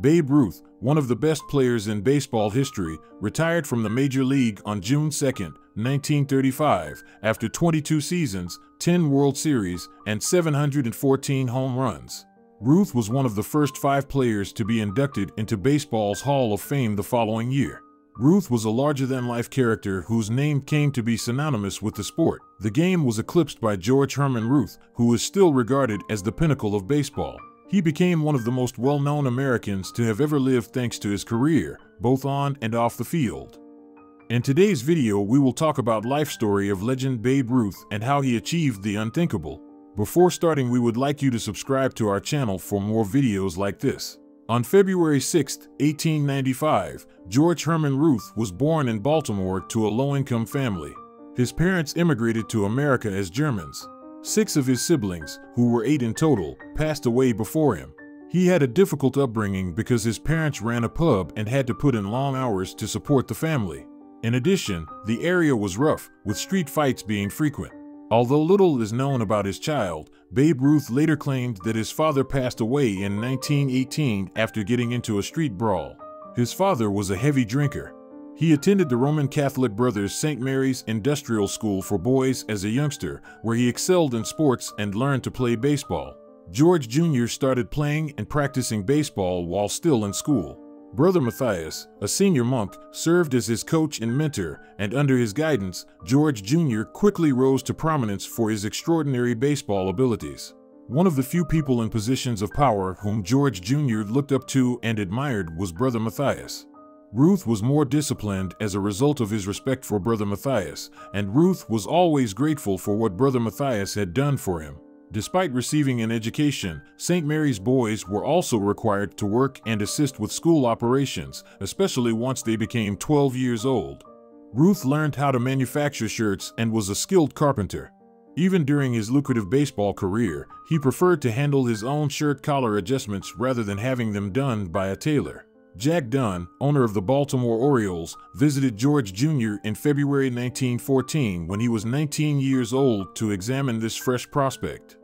Babe Ruth, one of the best players in baseball history, retired from the major league on June 2, 1935, after 22 seasons, 10 World Series, and 714 home runs. Ruth was one of the first five players to be inducted into baseball's Hall of Fame the following year. Ruth was a larger than life character whose name came to be synonymous with the sport. The game was eclipsed by George Herman Ruth, who is still regarded as the pinnacle of baseball. He became one of the most well known Americans to have ever lived thanks to his career, both on and off the field. In today's video, we will talk about life story of legend Babe Ruth and how he achieved the unthinkable. Before starting, we would like you to subscribe to our channel for more videos like this. On February 6, 1895, George Herman Ruth was born in Baltimore to a low-income family. His parents immigrated to America as Germans. Six of his siblings, who were eight in total, passed away before him. He had a difficult upbringing because his parents ran a pub and had to put in long hours to support the family. In addition, the area was rough, with street fights being frequent. Although little is known about his child, Babe Ruth later claimed that his father passed away in 1918 after getting into a street brawl. His father was a heavy drinker, he attended the Roman Catholic Brothers St. Mary's Industrial School for Boys as a youngster, where he excelled in sports and learned to play baseball. George Jr. started playing and practicing baseball while still in school. Brother Matthias, a senior monk, served as his coach and mentor, and under his guidance, George Jr. quickly rose to prominence for his extraordinary baseball abilities. One of the few people in positions of power whom George Jr. looked up to and admired was Brother Matthias. Ruth was more disciplined as a result of his respect for Brother Matthias, and Ruth was always grateful for what Brother Matthias had done for him. Despite receiving an education, St. Mary's boys were also required to work and assist with school operations, especially once they became 12 years old. Ruth learned how to manufacture shirts and was a skilled carpenter. Even during his lucrative baseball career, he preferred to handle his own shirt collar adjustments rather than having them done by a tailor. Jack Dunn, owner of the Baltimore Orioles, visited George Jr. in February 1914 when he was 19 years old to examine this fresh prospect.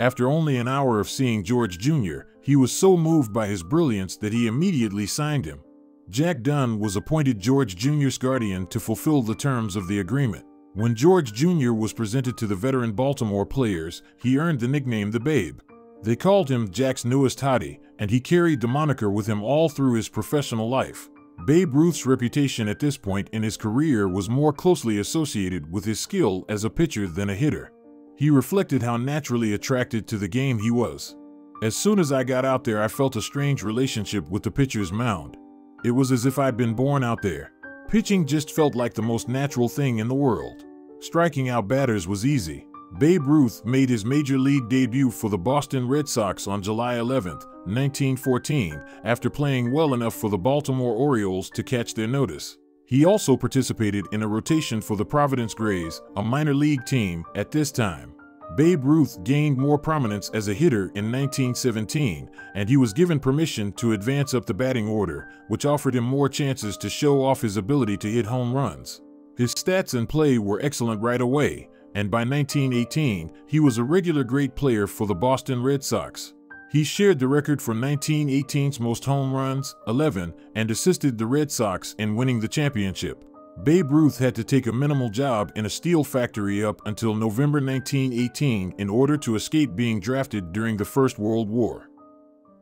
After only an hour of seeing George Jr., he was so moved by his brilliance that he immediately signed him. Jack Dunn was appointed George Jr.'s guardian to fulfill the terms of the agreement. When George Jr. was presented to the veteran Baltimore players, he earned the nickname the Babe. They called him Jack's newest hottie, and he carried the moniker with him all through his professional life. Babe Ruth's reputation at this point in his career was more closely associated with his skill as a pitcher than a hitter. He reflected how naturally attracted to the game he was. As soon as I got out there, I felt a strange relationship with the pitcher's mound. It was as if I'd been born out there. Pitching just felt like the most natural thing in the world. Striking out batters was easy. Babe Ruth made his major league debut for the Boston Red Sox on July 11, 1914, after playing well enough for the Baltimore Orioles to catch their notice. He also participated in a rotation for the Providence Grays, a minor league team, at this time. Babe Ruth gained more prominence as a hitter in 1917, and he was given permission to advance up the batting order, which offered him more chances to show off his ability to hit home runs. His stats and play were excellent right away, and by 1918, he was a regular great player for the Boston Red Sox. He shared the record for 1918's most home runs, 11, and assisted the Red Sox in winning the championship. Babe Ruth had to take a minimal job in a steel factory up until November 1918 in order to escape being drafted during the First World War.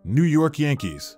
New York Yankees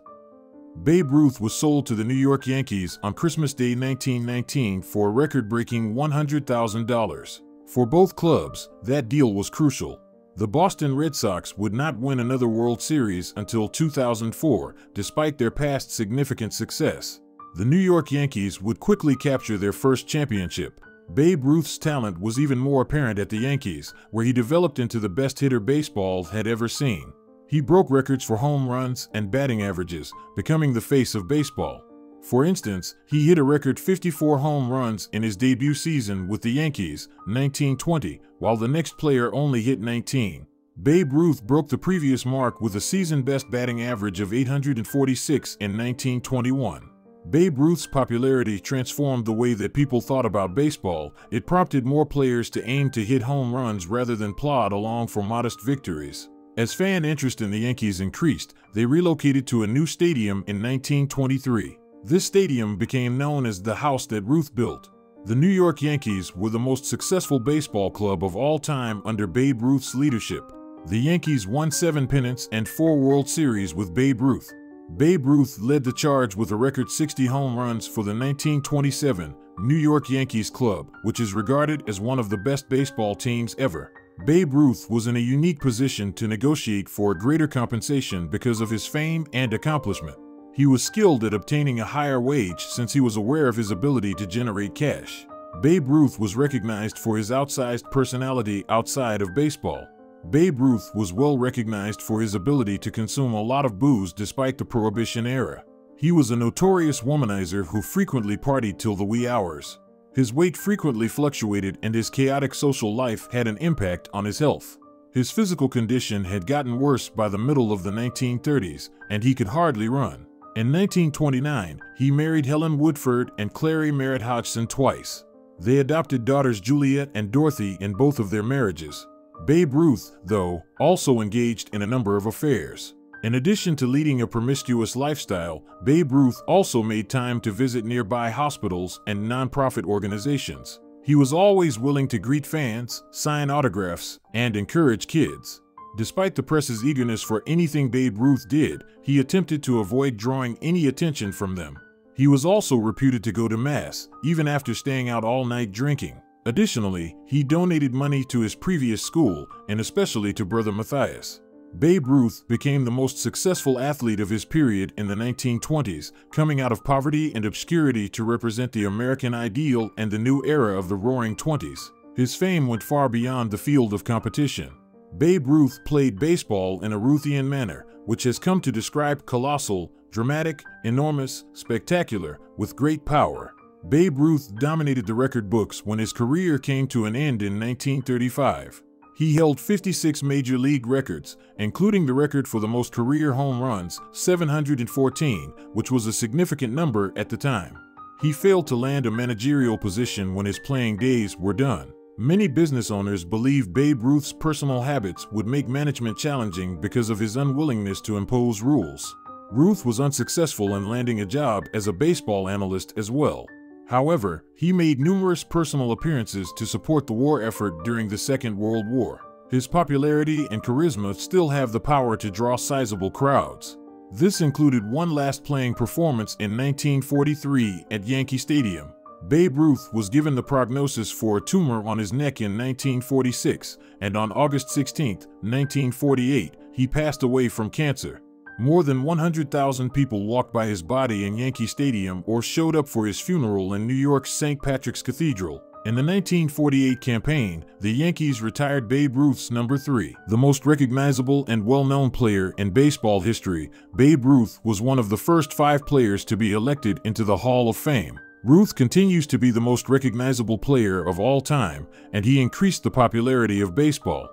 Babe Ruth was sold to the New York Yankees on Christmas Day 1919 for a record-breaking $100,000. For both clubs, that deal was crucial. The Boston Red Sox would not win another World Series until 2004, despite their past significant success. The New York Yankees would quickly capture their first championship. Babe Ruth's talent was even more apparent at the Yankees, where he developed into the best hitter baseball had ever seen. He broke records for home runs and batting averages, becoming the face of baseball. For instance, he hit a record 54 home runs in his debut season with the Yankees, 1920, while the next player only hit 19. Babe Ruth broke the previous mark with a season best batting average of 846 in 1921. Babe Ruth's popularity transformed the way that people thought about baseball. It prompted more players to aim to hit home runs rather than plod along for modest victories. As fan interest in the Yankees increased, they relocated to a new stadium in 1923. This stadium became known as the house that Ruth built. The New York Yankees were the most successful baseball club of all time under Babe Ruth's leadership. The Yankees won seven pennants and four World Series with Babe Ruth. Babe Ruth led the charge with a record 60 home runs for the 1927 New York Yankees club, which is regarded as one of the best baseball teams ever. Babe Ruth was in a unique position to negotiate for greater compensation because of his fame and accomplishment. He was skilled at obtaining a higher wage since he was aware of his ability to generate cash. Babe Ruth was recognized for his outsized personality outside of baseball. Babe Ruth was well recognized for his ability to consume a lot of booze despite the Prohibition era. He was a notorious womanizer who frequently partied till the wee hours. His weight frequently fluctuated and his chaotic social life had an impact on his health. His physical condition had gotten worse by the middle of the 1930s, and he could hardly run. In 1929, he married Helen Woodford and Clary Merritt Hodgson twice. They adopted daughters Juliet and Dorothy in both of their marriages. Babe Ruth, though, also engaged in a number of affairs. In addition to leading a promiscuous lifestyle, Babe Ruth also made time to visit nearby hospitals and nonprofit organizations. He was always willing to greet fans, sign autographs, and encourage kids. Despite the press's eagerness for anything Babe Ruth did, he attempted to avoid drawing any attention from them. He was also reputed to go to Mass, even after staying out all night drinking. Additionally, he donated money to his previous school, and especially to Brother Matthias. Babe Ruth became the most successful athlete of his period in the 1920s, coming out of poverty and obscurity to represent the American ideal and the new era of the Roaring Twenties. His fame went far beyond the field of competition. Babe Ruth played baseball in a Ruthian manner, which has come to describe colossal, dramatic, enormous, spectacular, with great power. Babe Ruth dominated the record books when his career came to an end in 1935. He held 56 major league records, including the record for the most career home runs, 714, which was a significant number at the time. He failed to land a managerial position when his playing days were done. Many business owners believe Babe Ruth's personal habits would make management challenging because of his unwillingness to impose rules. Ruth was unsuccessful in landing a job as a baseball analyst as well. However, he made numerous personal appearances to support the war effort during the Second World War. His popularity and charisma still have the power to draw sizable crowds. This included one last playing performance in 1943 at Yankee Stadium. Babe Ruth was given the prognosis for a tumor on his neck in 1946, and on August 16, 1948, he passed away from cancer. More than 100,000 people walked by his body in Yankee Stadium or showed up for his funeral in New York's St. Patrick's Cathedral. In the 1948 campaign, the Yankees retired Babe Ruth's number three. The most recognizable and well-known player in baseball history, Babe Ruth was one of the first five players to be elected into the Hall of Fame. Ruth continues to be the most recognizable player of all time, and he increased the popularity of baseball.